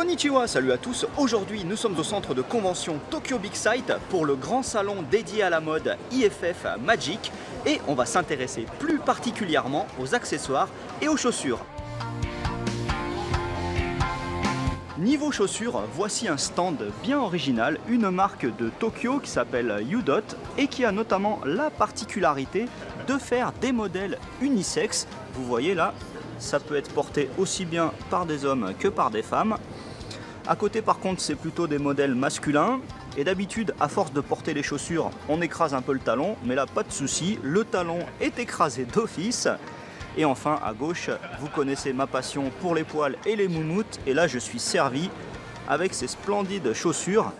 Konnichiwa, salut à tous. Aujourd'hui, nous sommes au centre de convention Tokyo Big Sight pour le grand salon dédié à la mode IFF Magic et on va s'intéresser plus particulièrement aux accessoires et aux chaussures. Niveau chaussures, voici un stand bien original, une marque de Tokyo qui s'appelle Udot et qui a notamment la particularité de faire des modèles unisex. Vous voyez là, ça peut être porté aussi bien par des hommes que par des femmes. À côté par contre c'est plutôt des modèles masculins et d'habitude à force de porter les chaussures on écrase un peu le talon mais là pas de souci, le talon est écrasé d'office et enfin, à gauche, vous connaissez ma passion pour les poils et les moumoutes. Et là, je suis servi avec ces splendides chaussures.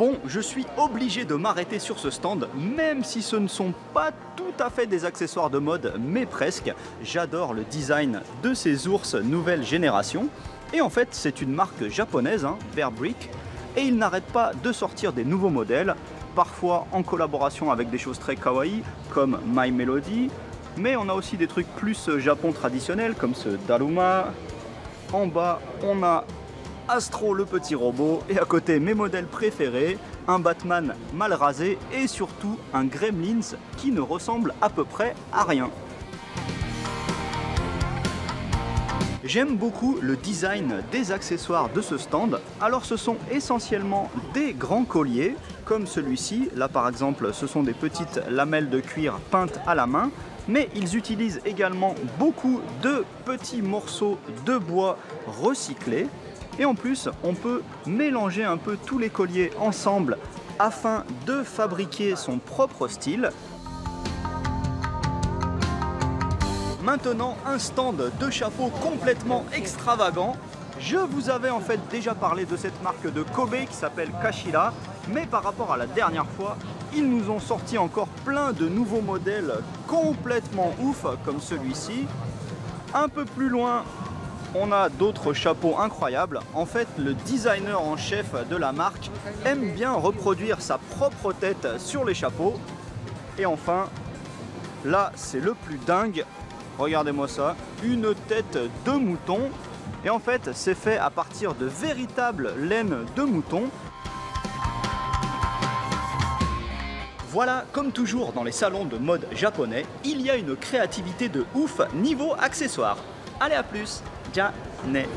Bon, je suis obligé de m'arrêter sur ce stand, même si ce ne sont pas tout à fait des accessoires de mode, mais presque. J'adore le design de ces ours nouvelle génération. Et en fait, c'est une marque japonaise, hein, Bear Brick, et ils n'arrêtent pas de sortir des nouveaux modèles parfois en collaboration avec des choses très kawaii comme My Melody, mais on a aussi des trucs plus euh, Japon traditionnels comme ce Daruma. En bas, on a Astro le petit robot et à côté mes modèles préférés, un Batman mal rasé et surtout un Gremlins qui ne ressemble à peu près à rien. J'aime beaucoup le design des accessoires de ce stand. Alors ce sont essentiellement des grands colliers, comme celui-ci. Là par exemple, ce sont des petites lamelles de cuir peintes à la main. Mais ils utilisent également beaucoup de petits morceaux de bois recyclés. Et en plus, on peut mélanger un peu tous les colliers ensemble afin de fabriquer son propre style. Maintenant, un stand de chapeaux complètement extravagant. Je vous avais en fait déjà parlé de cette marque de Kobe qui s'appelle Kashira, mais par rapport à la dernière fois, ils nous ont sorti encore plein de nouveaux modèles complètement ouf comme celui-ci. Un peu plus loin, on a d'autres chapeaux incroyables. En fait, le designer en chef de la marque aime bien reproduire sa propre tête sur les chapeaux. Et enfin, là, c'est le plus dingue. Regardez-moi ça, une tête de mouton. Et en fait, c'est fait à partir de véritables laines de mouton. Voilà, comme toujours dans les salons de mode japonais, il y a une créativité de ouf niveau accessoires. Allez à plus, ja ne